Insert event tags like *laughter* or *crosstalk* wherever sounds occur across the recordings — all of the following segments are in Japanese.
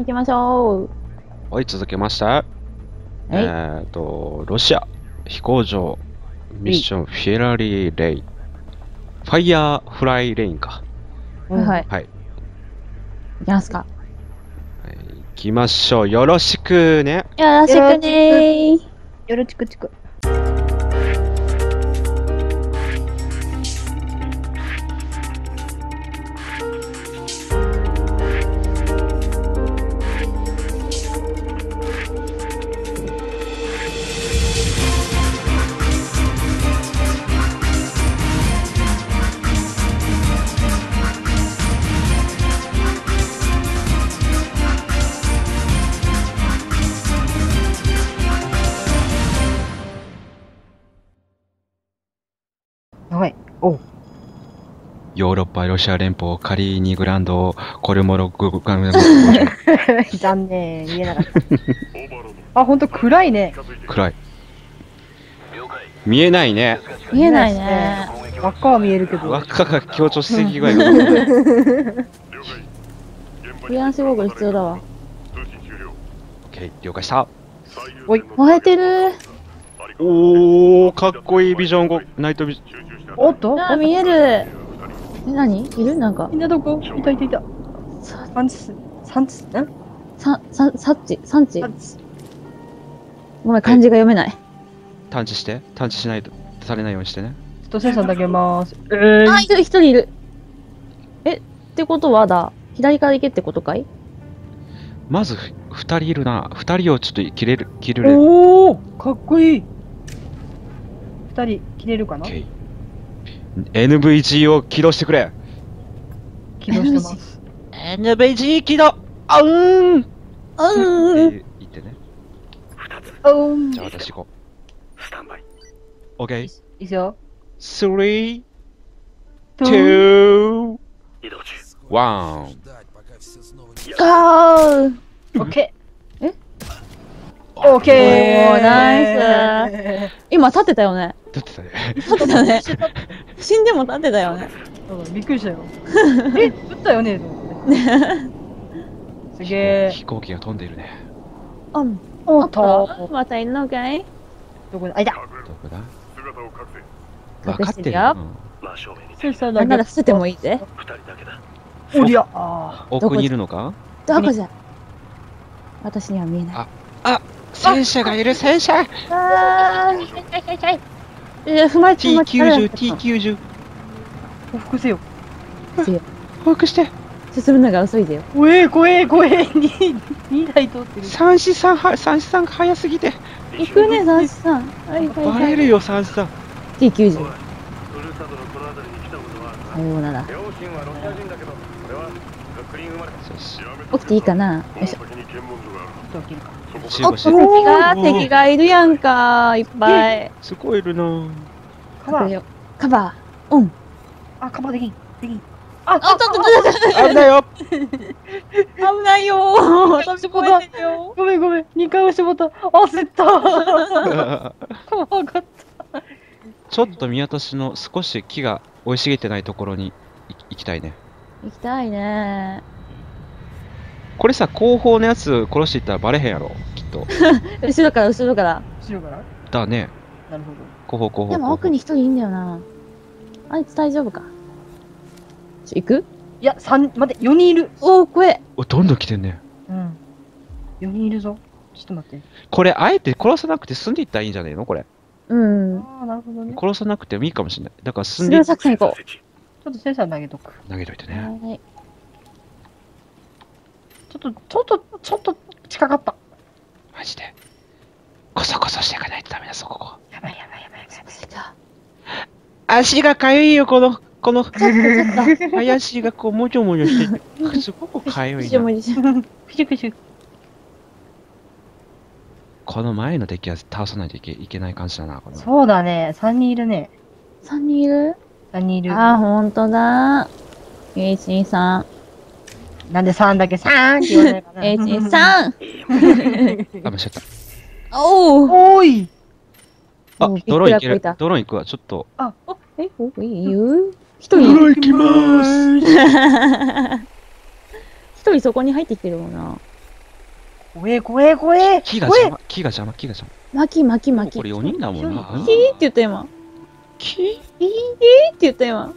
行きましょう。はい、続けました。えーっと、ロシア、飛行場、ミッション、フェラリーレイン。 Firefly Rain か。はいはい。はい。行きますか。はい、行きましょう。よろしくね。よろしくねー。よろちくちく。ヨーロッパ、ロシア連邦、カリーニグランド、コルモログ、グ *laughs* 残念、言えなかった。*laughs* あ、ほんと暗いね。暗い。見えないね。見えないね。輪っかは見えるけど。輪っかが強調しすぎ具合が。*laughs* フランス語が必要だわ。オッケー、了解した。おい、燃えてるおー、かっこいいビジョンゴ、ナイトビジおっと？あー、見えるえ、何？いる？なんかみ。んなどこ？いたいたいた。さ、サンチス、サンチス、んさ、さ、サッチ、サンチ？ごめん、漢字が読めない。探知して。探知しないと、されないようにしてね。ちょっとセンサーだけます。えー、あ、いる、一人いる。え、ってことはだ、左から行けってことかい？まず、ふ二人いるな。二人をちょっと切れる、切れる。おーかっこいい二人切れるかな？OK NVG を起動してくれ。起動してます。NVG 起動あうんってうん。言ってね。おーじゃあ私行こう。OK? いいっすよ。3、トゥ2、ー1。ゴーオッケえ？ー。オッケーおーナイス今立ってたよね。だってたね。立ってたね。死んでも立ってたよね。うんびっくりしたよ。*laughs* え、撃ったよね？と思って。すげえ。飛行機が飛んでいるね。うん。おっあとと。またいるのかい？どこだあ、いた。どこだ？隠分かってるよよ。センサーなんならだ捨ててもいいぜ。け。おりゃ。あうん奥にいるのか？どこじゃ？私には見えない。戦車がいる戦車あーいや、踏まれて踏まれて !T90、T90。ー報復せよ。報復 *laughs* して進むのが遅いぜよ。怖え、怖え、怖え。*laughs* に二台通ってる。三四三は、三四三が早すぎて。行くね、三四三。はいはいはい。バレるよ、三四三。T90。さようなら。起きていいかなよいしょ。どう切るか。敵が、敵がいるやんか。いっぱい。すごいいるなカバー。カバー。オン。あ、カバーできん。できん。あ、あ、ちょっと、ちょっと、ちょっ危ないよと、危ないよー。飛び越えてるよ。ごめんごめん。二回押してもった。焦った。怖かった。ちょっと見渡しの少し木が生い茂ってないところに行行きたいね。行きたいねこれさ、後方のやつ殺していったらバレへんやろ、きっと。*laughs* 後ろから、後ろから。後ろから？だね。なるほ後方、後方。でも奥に一人いんだよな。あいつ大丈夫か？ちょ行く？ど。いや、三、待って、四人いる。おー、怖え。お、どんどん来てんね。うん。四人いるぞ。ちょっと待って。これ、あえて殺さなくて済んでいったらいいんじゃねえの？これ。うん。ああ、なるほどね。殺さなくてもいいかもしれない。だから済んでい作戦行こちょっとセンサー投げとく。投げといてう。ね。はい。ちょっと、ちょっと、ちょっと近かった。マジで。こそこそしていかないとダメだぞ、ここ。やばいやばいやばいやばい。足がかゆいよ、この、この。林がこう、もじょもじょしてて、*laughs* すごくかゆいな。も一緒。くしゅくしゅ。この前の敵は倒さないといけいけない感じだな、この。そうだね。三人いるね。三人いる？三人いる。あー、ほんとだ。1、2、3。なんで三だけ三って言わないかな。1、2、3。あ、間違った。おー。おーい。あお、ドローンいけるドローン行くわ、ちょっと。え、お、いい？よ。一人いる。行きまーす。*laughs* 一人そこに入ってきてるもんな。怖え、怖え、怖え。木が邪魔、木が邪魔、木が邪魔。巻き巻き巻き。これ4人だもんな。うんキーって言った今。木？キーって言った今。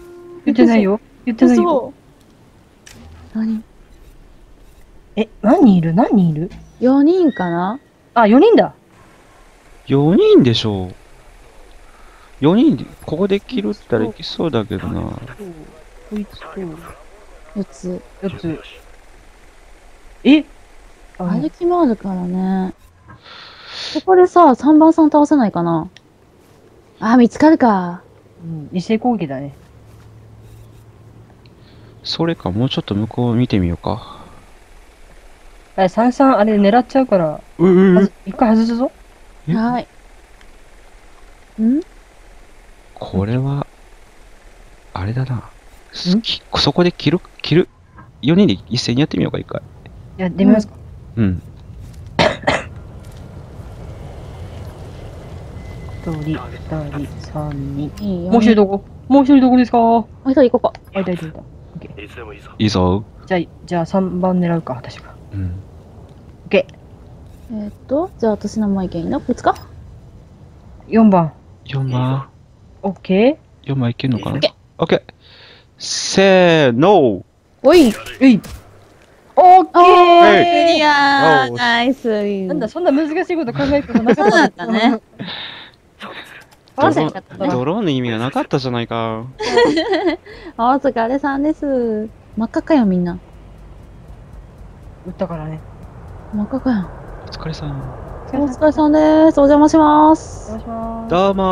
言ってないよ。言ってないよ。嘘。何？え、何人いる？何人いる ?4 人かな？あ、4人だ。4人でしょう。4人で、ここで切るったらいきそうだけどな。こいつと、?4 つ。4つ。え？あ歩きもあるからね。ここでさ、3番さん倒せないかな？あ、見つかるか。うん、一斉攻撃だね。それか、もうちょっと向こう見てみようか。あ、三三あれ狙っちゃうから、ううはず一回外すぞ。え？はい。ん？これは、あれだな。そこで切る、切る？4人で一斉にやってみようか、一回。やってみますか。うん。一人、二人、三人。いいよ。もう一人どこ？もう一人どこですか？もう一人行こうか。あ、いたいたいた。オッケー。いいぞ。じゃあ、じゃあ三番狙うか、私が。うん。オッケえーっと、じゃあ私の前いけんの？こいつか？ー。四番。4番。オッケ4番いけんのかな？オッケーオッケー。せーのおいー。えい。オッケおーークリアナイスなんだ、そんな難しいこと考えることなかった。そうだったね。*laughs* ドローンの意味がなかったじゃないか。*laughs* お疲れさんです。真っ赤かよ、みんな。撃ったからね。真っ赤かよ。お疲れさん。お疲れさんです。お邪魔しまおす。願いします。どうも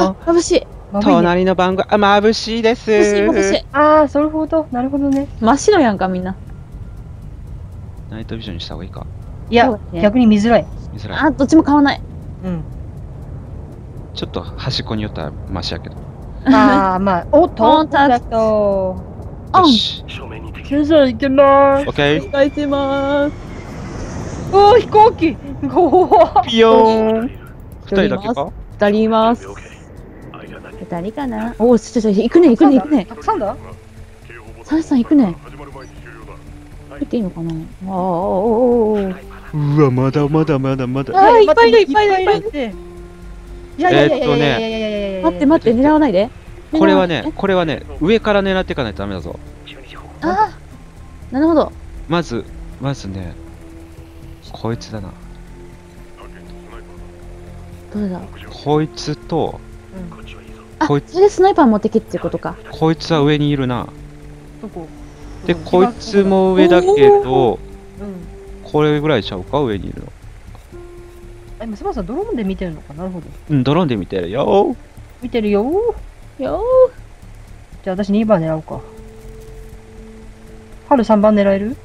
あ、眩しい。まぶいね隣の番号、あ、眩しいです。眩しい、眩しい。ああ、それほど。なるほどね。真っ白やんか、みんな。ナイトビジョンにした方がいいか。いや、逆に見づらい。見づらい。あ、どっちも買わない。うん。ちょっと端っこに寄ったらマシやけど。ああ、まあ、おっと、コンタクト。よあ急じゃ行けない。オッケー。お願いします。おお、飛行機。ピヨーン。二人だけか？二人います。二人かな？おお、ちょちょ、行くね、行くね、行くね。たくさんだ？サイさん行くね。入っていいのかな？ああ、おお。うわ、まだまだまだまだ。ああ、いっぱいだ、いっぱいだ、いっぱいだ。いやいやいやいやいやいやいや。待って待って、狙わないで。これはね、これはね、上から狙っていかないとダメだぞ。ああ。なるほど。まず、まずね、こいつだな。どれだ？こいつと、あ、こいそれでスナイパー持ってけっていうことか。こいつは上にいるな。どこ？で、こいつ。も上だけど、うん。これぐらいちゃうか上にいるの。あ、今、すまさんドローンで見てるのか？なるほど。うん、ドローンで見てるよ。見てるよー。よじゃあ私2番狙おうか。春3番狙える？ー、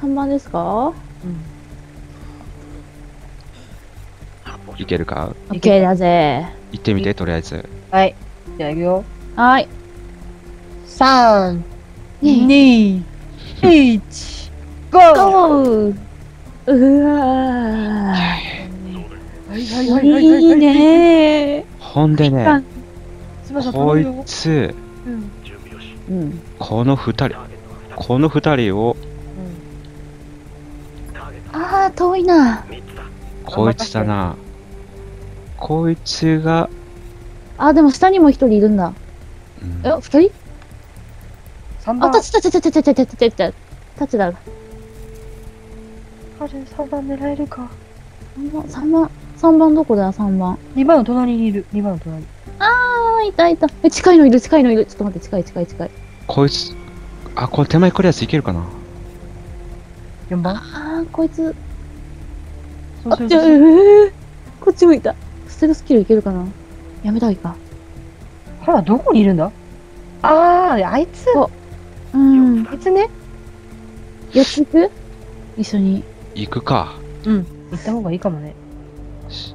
3番ですか？うん。いけるか？オッケーだぜ。行ってみて、とりあえず。はい。じゃあ行くよ。はーい。3、ね2、1、ゴゴーーうわはいはいー。はいはいはい。いい。ねほんでね、こいつ、うん。ー。うん。この二人、この2人を、うん、ああ遠いな。こいつだな。こいつがあでも下にも1人いるんだ、うん、え2人？番。あたち立ち立ち立ち立ち立ちたちだ3番狙えるか3番3番3番どこだ3番2番の隣にいる2番の隣ああいたいたえ近いのいる近いのいるちょっと待って近い近い近いこいつあ、これ手前来るやついけるかな？4番あー、こいつ。あ、じゃあ、えと、ー、こっち向いた。ステルスキルいけるかな？やめた方がいいか。春はどこにいるんだ？あー、あいつ。うん。あいつね。4つ行く？一緒に。行くか。うん。行った方がいいかもね。し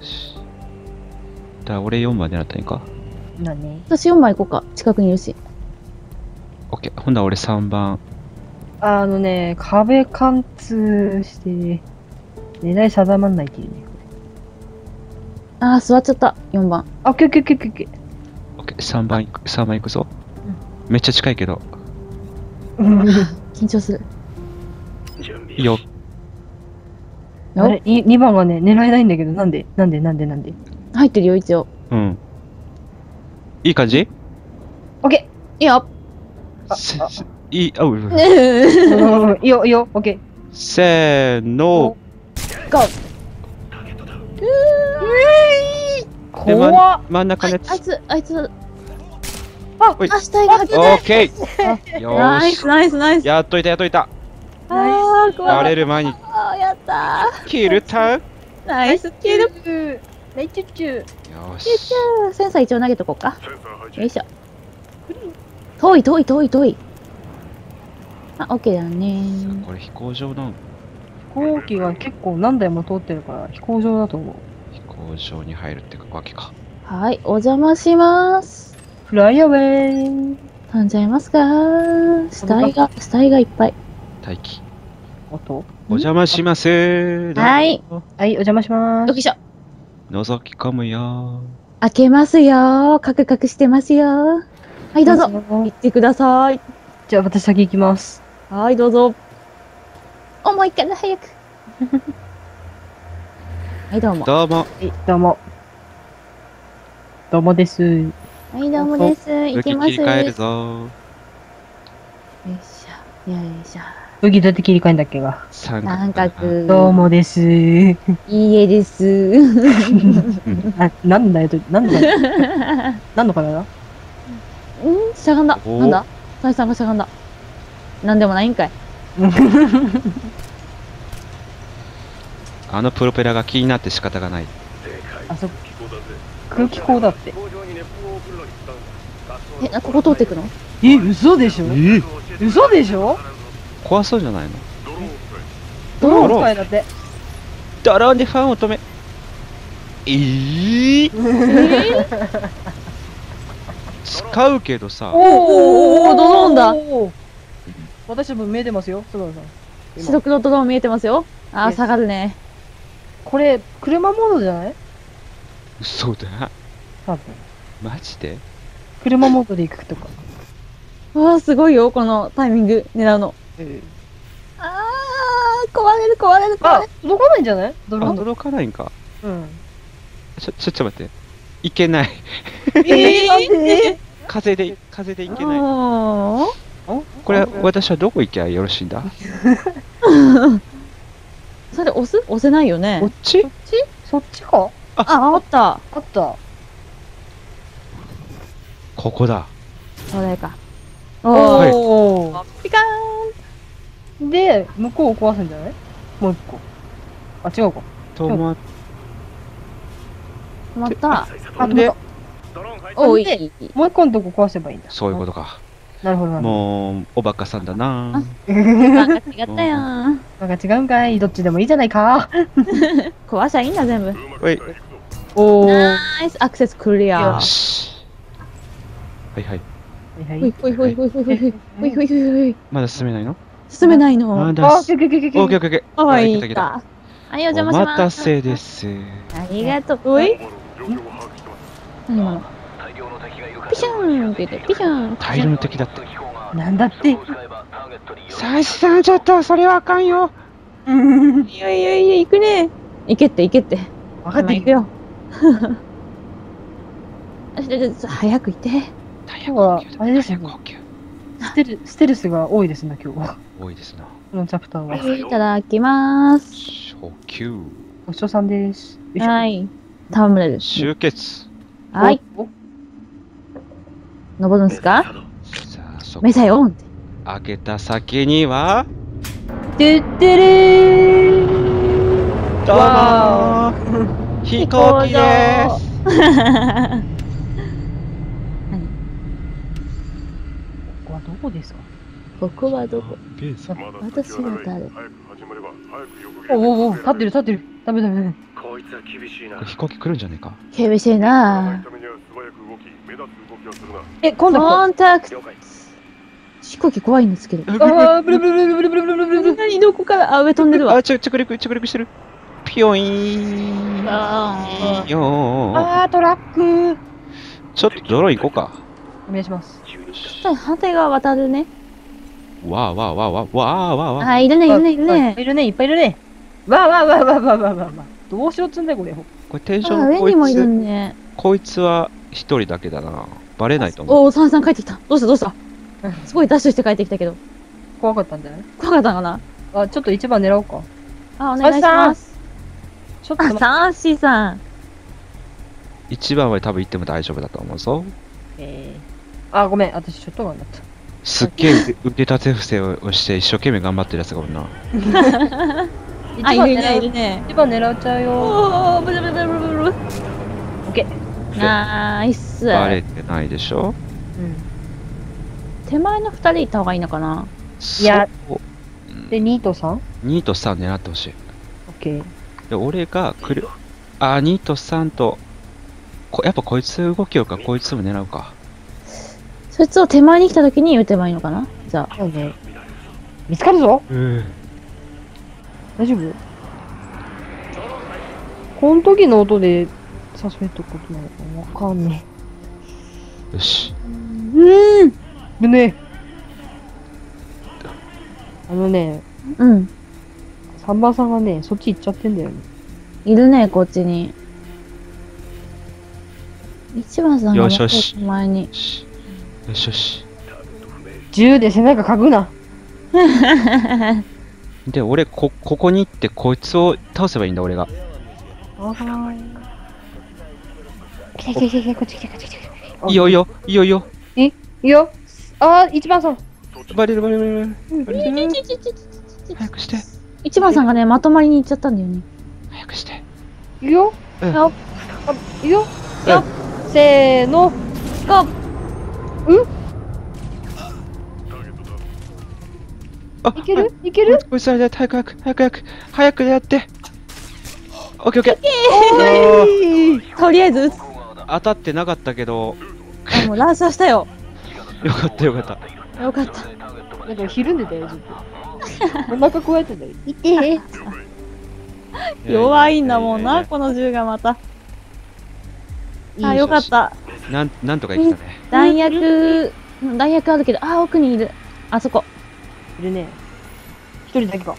しだ俺4番狙ったらいいか？何？私4番行こうか。近くにいるし。オッケー。ほんなら俺3番。あのね、壁貫通して、狙い定まんないっていうね。あー、座っちゃった。4番。あ、オッケーオッケーオッケーオッケーオッケー。3番行く、3番行くぞ。めっちゃ近いけど。うん。緊張する。いいよ。あれ ?2 番がね、狙えないんだけど、なんでなんでなんでなんで入ってるよ、一応。うん。いい感じ？オッケいいよ。いい、あ、ういいよ、いいよ、オッケせーの。ゴー。ー。で怖っ真ん中のやつ。あいつ、あいつ、ああ、死体が入ってオない。ッケーよーしナイス、。ナイス、ナイス。やっといた、やっといた。あー、怖バい。レる前にあー、やったキルタウ。ナイスキル。ル。ナイチュッチュ。よし。ーセンサー一応投げとこうか。よいしょ。遠い、遠い、遠い、遠い。あ、オッケーだね。これ飛行場の飛行機が結構何台も通ってるから、飛行場だと思う。飛行場に入るってわけか。はい、お邪魔します。フライアウェイ。飛んじゃいますか死体が、死体がいっぱい。待機。音？お邪魔します。はい。はい、お邪魔します。よいしょ。覗き込むよ。開けますよ。カクカクしてますよ。はい、どうぞ。行ってください。じゃあ私先行きます。はい、どうぞ。思いから早く。*laughs* はい、どうも。どうも。はい、どうも。どうもです。はい、どうもです。行きます。切り替えるよぞ。いしょ。よいしょ。武器どうやって切り替えんだっけが。三三角。角。どう。もです。いいえです。*laughs* あ、なんだよ、なんだよ。*laughs* なんのかなんしゃがんだ。おなんだ？タイさんがしゃがんだ。なんでもないんかい。*laughs* あのプロペラが気になって仕方がない。あそ空気口だって。え、なここ通ってくの？え、嘘でしょ？嘘でしょ？怖そうじゃないの？ドローン使いだって。ドローン？でファンを止め。えー、使うけどさ、おーおードローンだだ私も見えてますよ、菅野さん。今白黒ドローン見えてますよ。あー、Yes 下がるね。これ、車モードじゃない？嘘だ。多分。マジで？車モードで行くとか。わあ、すごいよ、このタイミング狙うの。あー、壊れる、壊れる、壊あれる。、届かないんじゃない？ドローあ、ン。届かないんか。うん。ちょ、ちょ、ちょっと待って。いけない。えー、風で、風でいけない。あこれ、私はどこ行けばよろしいんだ？ー *laughs* それ押す？押せないよねこっ。ち？そっち？そっちか？あ、あった。あった。ここだ。それか。はいおー。おー。ピカーで、向こうを壊すんじゃない？もう一個。あ、違うか。止まっン止まった。あ、止でまっおい。もう一個のとこ壊せばいいんだ。そういうことか。なるほどなるほもう、おバカさんだな。あ間違ったよ。なんか違うんかい？どっちでもいいじゃないか。*laughs* 壊しゃいいんだ、全部。おい、おー。ナイス、アクセスクリアよ。し。はいはい。はいはい。ほいほいほいほいほいほいほいほいほいほいほい。まだ進めないの？進めないまの。あ、だす。けけけけけ。オッケーオッケーオッケー。あ、い来た来た。いか。はい、お邪お魔します。待たせです。ありがとう。おい何今のピシャーンって言って、ピシャーン。大量の敵だって。なんだって。サイスさん、ちょっと、それはあかんよ。うん。いやいやいや、行くね。行けって、行けって。分かって行くよ。*laughs* あちょちょちょ早く行って。大今日はあれですよ。ステル、ステルスが多いですね、今日は。多いですな。このチャプターは。いただきます。初級。ごちそうさんです。よいしょはい。戯れる。集結。はい。。お登るんすか？さあ、そこ目。さえオンって。開けた先には、てってれーどうもー飛行機です。*laughs* ここはどこですか？ここはどこ？私は誰？おおお立ってる立ってる。ダメダメダメ。厳しいな飛行機来るんじゃねえか？厳しいなためには素早く動き目立つ動きをするなえ、今度コンタクト。飛行機怖いんですけど。あー、ブルブルブルブルブルブルブルブル。何どこからあ、上飛んでるわ。あ、着着陸、着陸してる。ピヨイーン。あよーん。あー、トラック。ちょっとドローン行こうか。お願いします。ー反対側渡るね。わーわーわーわーわーわーわー。あ、いるね、いるね、いるね。いるね、いっぱいいるね。わあわあわあわあわあわあわあ。どうしようっつんだよ、これ。これテンシあョンこ上にもいつ、ね。こいつは一人だけだな。バレないと思う。おお、サンさん帰ってきた。どうしたどうした？すごいダッシュして帰ってきたけど。怖かったんじゃない？怖かったのかな？あ、ちょっと一番狙おうか。あ、お願いします。あ、ちょっと。サンシーさん。一番は多分行っても大丈夫だと思うぞ。えー、あ、ごめん。私、ショットガンだった。すっげえ腕腕立て伏せをして一生懸命頑張ってるやつがおるな。*laughs* あ、いるね、い狙う。るね。一番狙っちゃうよ。おお、ブルブルブルブルブル。オッケー。ナイス。バレてないでしょうん。手前の二人いた方がいいのかないやで、ニートさんオッ2と3狙ってほしい。ケー。で、俺が来る。あ、2と3と、こやっぱこいつ動きようか、こいつも狙うか。そいつを手前に来た時に撃てばいいのかなじゃあ。そうね。見つかるぞうん。大丈夫？この時の音で誘えとくことなのかわかんねよし。うん。え。でね。あのね、うん。3番さんがね、そっち行っちゃってんだよね。いるね、こっちに。一番さんがよしよし手前によ。し。よしよし。銃で背中かぐな。*laughs* で、俺、こ、ここに行って、こいつを倒せばいいんだ、俺が。あはーい。来て来て来て来て、こっち来てこっち来て。いいよいいよ、いいよいいよ。いいよ。あー、一番さん。バレるバレるバレるバレる。早くして。一番さんがね、まとまりに行っちゃったんだよね。早くして。いいよ。うんあ、あいいよ。うんよ。せーの。ゴあ、いける？いける？こいつらで早く早く早く早く早くやって。オッケーオッケー。ーとりあえず。当たってなかったけど、あ、もう乱射したよ。*laughs* よかったよかった。よかった。なんかひるんでたよ、ずっと。お腹こうやってんだよ。いてー。弱いんだもんな、この銃がまた。あ、よかった。なん、なんとか生きたね。弾薬、うん弾薬あるけど、あ、奥にいる。あそこ。いるね。一人だけか。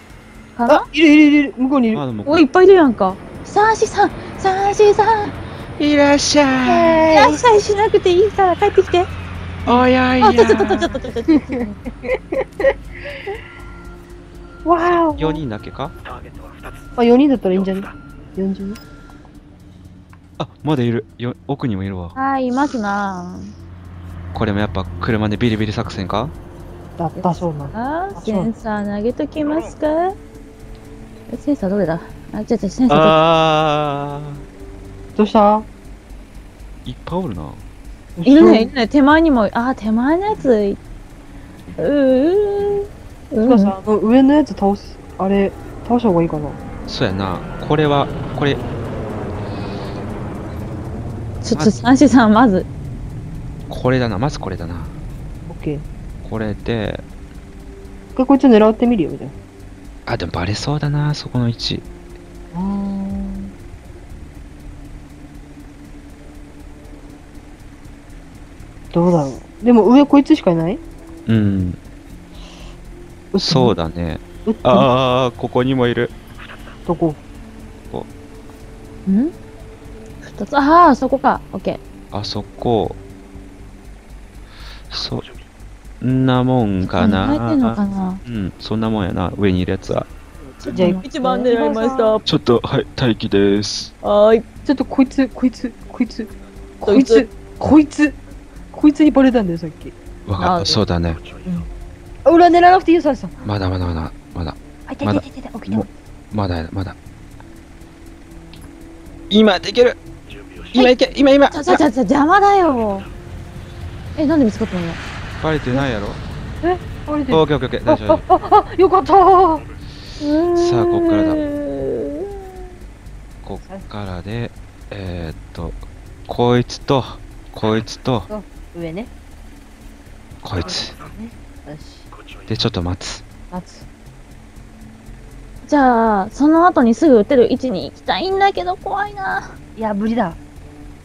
かなあ、いるいるいるいる。向こうにいる。あ、でもお、いっぱいいるやんか。三四三、三四三。いらっしゃい。いらっしゃいしなくていいから帰ってきて。おやいあ、ちょちょちょちょや。ちょちょちょちょ。わーお。4人だけかあ、4人だったらいいんじゃね ?4 人あ、まだいる。よ奥にもいるわ。はい、いますなこれもやっぱ車でビリビリ作戦かだったそうな。あ、センサー投げときますか？えセンサーどれだ？あ、違う違う、センサーあどうした？ー、いっぱいおるな。いるね、いるね。手前にも、あ、手前のやつい、うー。うんつかさ、あの上のやつ倒す、あれ、倒した方がいいかな？そうやな。これは、これ、ちょっと三四三、まず。これだな。まずこれだな。オッケー。これで、一回こいつ狙ってみるよ、みたいな。あ、でもバレそうだな、そこの位置。あー。どうだろう。でも上こいつしかいない？うん、そうだね。あー、ここにもいる。どこ？ん？二つ、ああ、そこか。オッケあそこ、そ、んなもんー。か考えてんのかな？なうん、そんなもんやな、上にいるやつは。じゃあ一番狙いました。ちょっと、はい、待機です。はーい。ちょっとこいつ、こいつ、こいつ、ここいついつ、こいつ、こいつにバレたんだよ、さっき。わかった、そうだね。あ、裏狙わなくていいよ、サリさん。まだまだまだ、まだ、あ、いたまだいたいたいた、起きたも。まだ、まだ。今、できる今いけ、今、今ちょちょちょ、邪魔だよ。え、なんで見つかったの？バレてないやろ？バレてるオッケーオッケーオッケー、大丈夫。あ、あ、あ、よかったーさあこっからだだ。こっからで、えー、っと、こいつと、こいつと、上ね。こいつ。で、ちょっと待つ。待つ。じゃあ、その後にすぐ撃てる位置に行きたいんだけど、怖いな。いや、無理だ。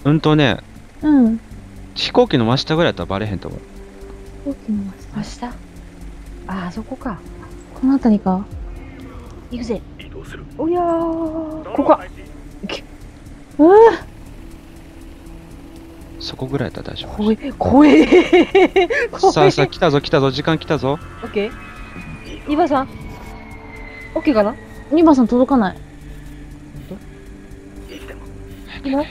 うんとね、うん。飛行機の真下ぐらいだったらバレへんと思う。大きなマス明日？あ、あそこか。この辺りか？行くぜ。行するおやー。ここは。うわそこぐらいだったら大丈夫。怖え、怖え。怖 *laughs* さあさあ、来たぞ来たぞ、時間来たぞ。オッケー。イバさん。オッケーかな？2番さん届かない。今？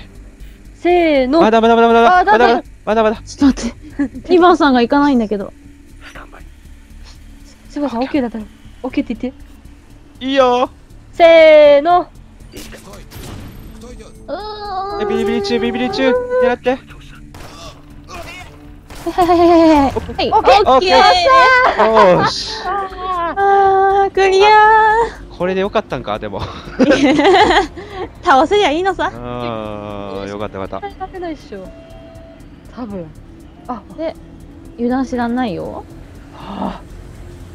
せーの。まだまだまだまだあだだまだまだまだまだ。ちょっと待って。2番さんが行かないんだけど。スタンバイすばさん、オッケーだったら。オッケーって言って。いいよせーの。うーん。ビリビリ中、ビリビリ中。狙って。はいはいはいはいはい。はい、オッケーオッケーし。あー、クリアこれでよかったんか、でも。ー。*laughs* 倒せりゃいいのさ。あー、よかったよかった。勝てないっしょ。多分。あ、油断知らんないよ。はあ。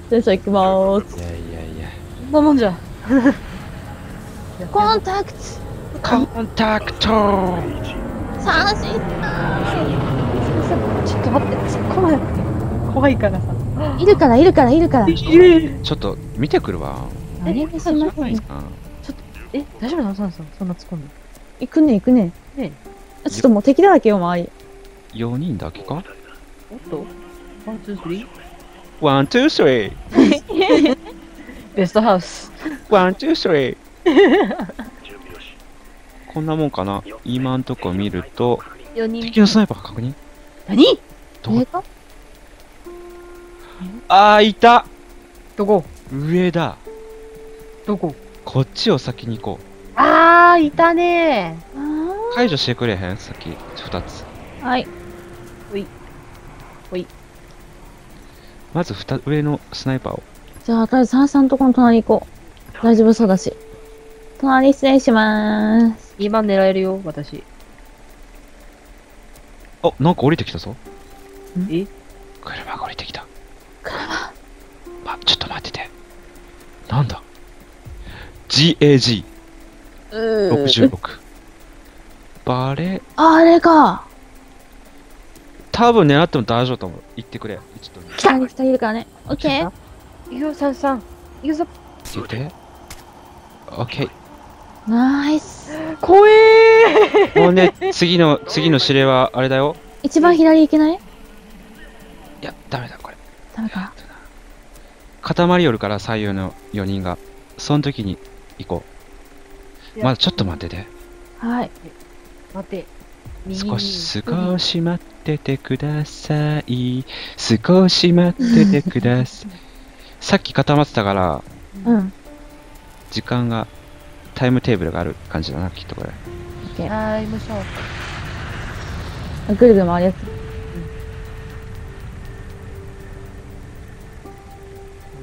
先生行きまーす。いやいやいや。こんなもんじゃ。*laughs* コンタクトコンタクト三振ちょっと待って、突っ込まないで。怖いからさ。いるからいるからいるから。ちょっと見てくるわ。お願いします。うんえ、大丈夫なの？サンさん、そんな突っ込んで。行くね行くね。ねちょっともう敵だらけよ、周り。4人だけか？おっと？ one、two、three？ one、two、thr ee。ベストハウス。 one、two、three。*laughs* こんなもんかな？今んとこ見ると、4人。敵のスナイパー確認何？どこ？あー、いたどこ？上だ。どこ？こっちを先に行こあー、いたねあう。解除してくれへん？先、2つ。ーはい。まず二上のスナイパーを。じゃあ、とりあえず三さんとこの隣行こう。大丈夫そうだし。隣失礼しまーす。今狙えるよ、私。あ、なんか降りてきたぞ。え？車が降りてきた。車？ま、ちょっと待ってて。なんだ ?GAG66。うーバレ、あれか。多分狙っても大丈夫と思う。言ってくれ。ちょっと下に二人いるからね。オッケーいくよ、サンさん。いくぞ。言って。オッケー。ナイス。怖えもうね、次の、次の指令はあれだよ。一番左行けない？いや、ダメだ、これ。ダメか。固まりよるから、左右の4人が。その時に行こう。まだちょっと待ってて。はい。待って。少し、少し待っててください。少し待っててください。さっき固まってたから、うん。時間が、タイムテーブルがある感じだな、きっとこれ。タイムショーぐるぐる回るや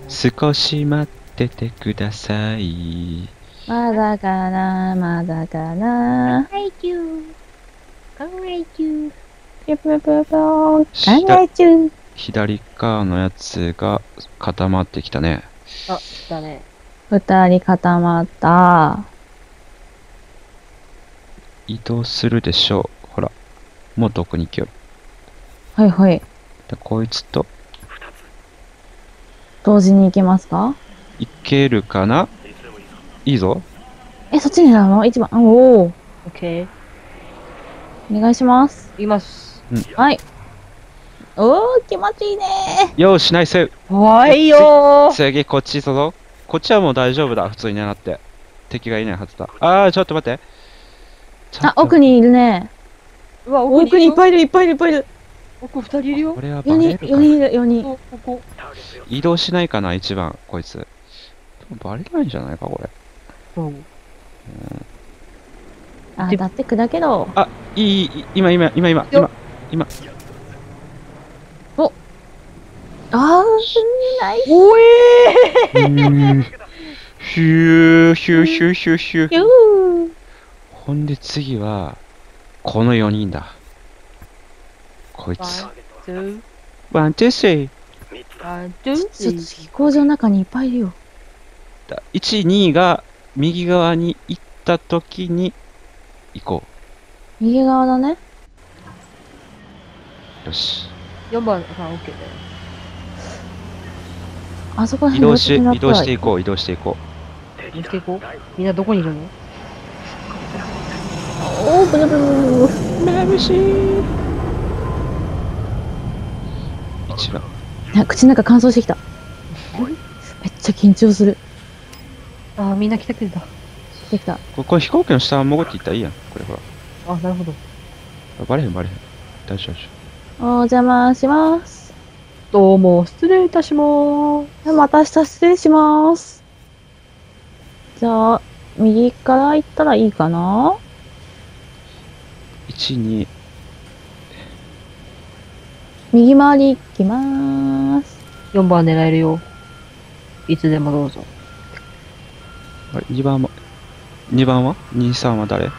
つ。少し待っててください。まだかな、まだかな。Thank you. ぴょ。考下え中。左側のやつが固まってきたね。あ、だね。二人固まった。移動するでしょう。ほら。もうどこに行きよる。はいはい。でこいつと、同時に行けますか？いけるかな？いいいぞいいぞ。え、そっちになるの？一番。おお。オッケー。お願いします。います。はい。おー、気持ちいいねよーし、ナイス怖いよー。次、こっち行くぞ。こっちはもう大丈夫だ。普通に狙って。敵がいないはずだ。あー、ちょっと待って。あ、と奥にいるね。うわ、奥にいっいぱいいる、いっぱいいる、いっぱいいる。奥二人いるよこ。れはバ4人、レるか4人いる、4人。ここ、移動しないかな、一番、こいつ。でもバレないんじゃないか、これ。そう？あ、当たって砕けろ。あ、いい、いい、今、今、今、今、よ今。あー、ナイス。怖えうーんヒュー、ヒュー、ヒュー、ヒュー、ヒュー。ゆー。ほんで次は、この4人だ。こいつ。 one、two、three。3つだ one、two、ちょっと three。飛行場の中にいっぱいいるよ。だ1、2が右側に行った時に行こ右側だね。う。よし。4番さん、オッケーだよ。あそこら移動し、辺移動していここう、移動していこう。見つけ行こう？みんなどこにいるの？おー、ブルブルブルブル。メルシー一番。あ口の中乾燥してきた。めっちゃ緊張する。ああ、みんな来てくれた。できた。ここれ飛行機の下潜っていったらいいやん。これほら。あ、なるほど。あバレへんバレへん。大丈夫大丈お邪魔します。どうも、失礼いたします。また下失礼します。じゃあ、右から行ったらいいかな？夫。1、2、右回り行きまーす。4番狙えるよ。いつでもどうぞ。あれ、2番は、2番は ?2、3は誰？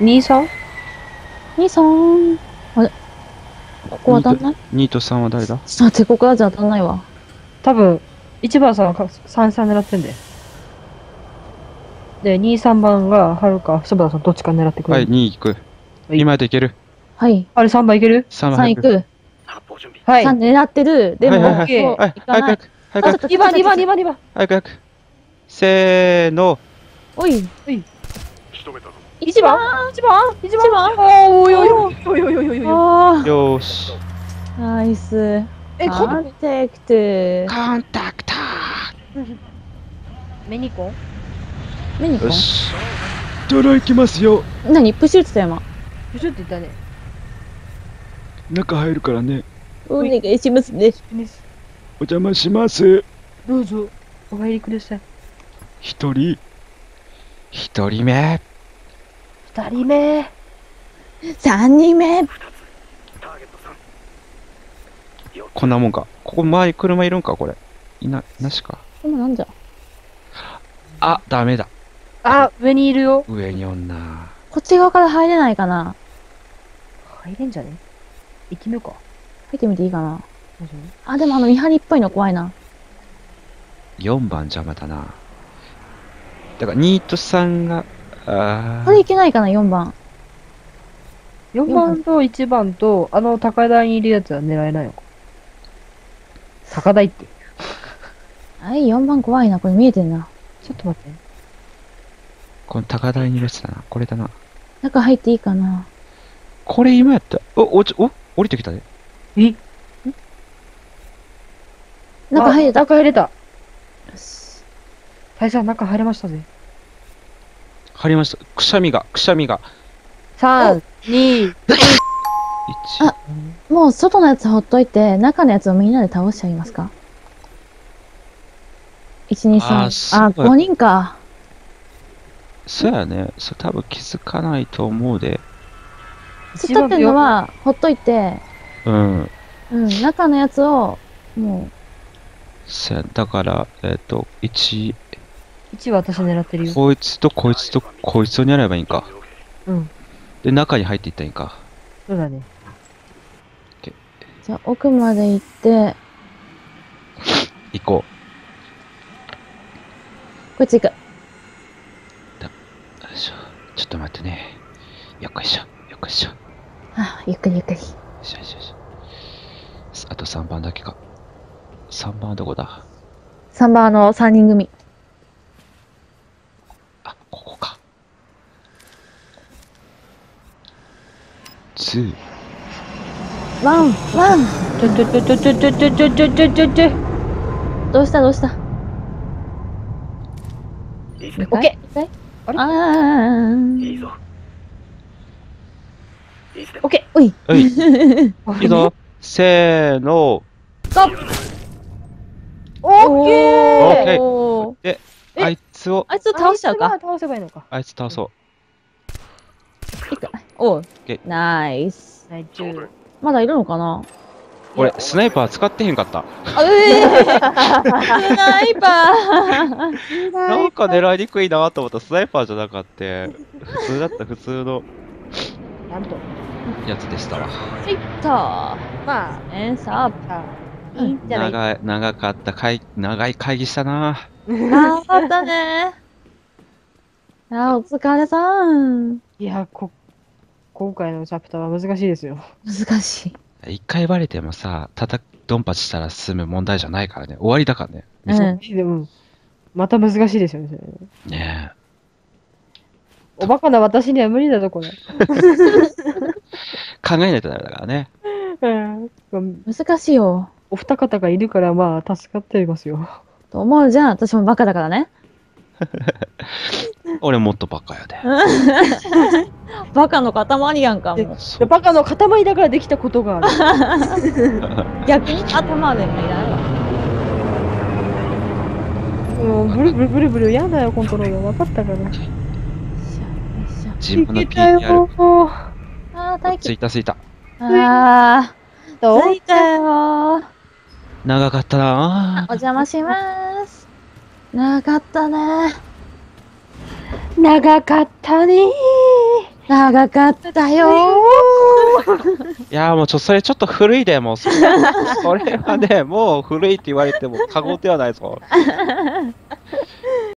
兄さん？兄さん。あれ？ここ当たんない ?2 と3は誰だ？ちょっと待って、ここはじゃ当たんないわ。多分、1番さんは3、3狙ってんで。で、2、3番が、はるか、そばさんどっちか狙ってくれる？はい、2行く。はい今やといける？はい。あれ3番いける？3番3行く。発砲準備はい。3狙ってる。でも、はいはいはいはい、行かない。早く早く。早く早く。2番、2番、2番、2番。早く早く。せーの。おい、仕留めたぞ1番 ?1 番 ?1 番？一番？おーおいおいおいおいおいおいおいおい。あよーし。ー、ナイス。え、コこンタクト。コンタクトメニコン？何こよし。ドラ行きますよ。何？プシュってた今。プシュって言ったね。中入るからね。お願いしますね。お邪魔します。どうぞ、お入りください。一人。一人目。二人目。3人目。ターゲット3こんなもんか。ここ周り車いるんかこれ。いな、なしか。今なんじゃ？あ、ダメだ。あ、上にいるよ。上におんな。こっち側から入れないかな入れんじゃね？行ってみようか。入ってみていいかなあ、でもあの見張りっぽいの怖いな。4番邪魔だな。だから2と3が、あこれいけないかな ?4 番。夫 ?4 番と1番と、あの高台にいるやつは狙えないのか。高台って。はい、4番怖いな。これ見えてんな。ちょっと待って。この高台にいるやつだな。これだな。中入っていいかなこれ今やった。お、おち、お、降りてきたね。え？中入れた。あ中入れた。よし大佐、中入れましたぜ。入りました。くしゃみが、くしゃみが。3、2、1あもう外のやつほっといて、中のやつをみんなで倒しちゃいますか ?1、2、3。あーそうあ、5人か。そうやね。そう、多分気づかないと思うで。突ってるのは、ほっといて、うん。うん、中のやつを、もそうや、だから、えっ、と、1、1は私狙ってるよ。こいつとこいつとこいつを狙えばいいんか。うん。で、中に入っていったらいいんか。そうだね。う、じゃあ奥まで行って、行ここっち行く。う。よいしょ。ちょっと待ってね。よっこいしょ。よっこいしょ。よあ、ゆっくりゆっくり。いしょよいしょよいしょ。あと3番だけか。3番はどこだ？3番あの3人組。あ、ここか。2。ワン、ワン。ちょちょちょちょちょちょちょちょちょ。ちょちょちょ。どうした？どうしたオッケー。あれあー。いいぞ。オッケおい。はい。*laughs* いーいぞ。せーの。ストップ。オッケー。おー。で、えあいつを、あいつ倒しちゃうか。あいつが倒せばいいのか。あいつ倒そいいかおう。ケーナイス。まだいるのかな？う。俺、スナイパー使ってへんかった。あええ。ー、*laughs* スナイパー。*laughs* なんか狙いにくいなと思った。らスナイパーじゃなかった。普通だった普通の。なんと。やつでしたわ。フィットまあ、エンサさーいいんじゃない？長い、長かった会、長い会議したな。頑張ったね。*laughs* あお疲れさん。いや、こ、今回のチャプターは難しいですよ。難しい。一回バレてもさ、叩く、ドンパチしたら済む問題じゃないからね。終わりだからね。うん。でも、また難しいですよね。それねおバカな私には無理だぞ、これ。え。*laughs* 考えないとダメだからね。うん。難しいよ。お二方がいるから、まあ、助かっていますよ。と思うじゃん。私もバカだからね。*laughs* 俺もっとバカやで。*laughs* バカの塊やんか、もバカの塊だからできたことがある。*laughs* 逆に頭でもいらわ。もうブルブルブルブルやだよ、コントロール。分かったから。自分の PR。よ。あー、大気。ついたついた。あどー、着いたよー。長かったなお邪魔します。長かったね。長かったね長かったよ *laughs* いやーもうちょ、それちょっと古いで、もうそれ。*laughs* それはね、もう古いって言われても過言ではないぞ。ー。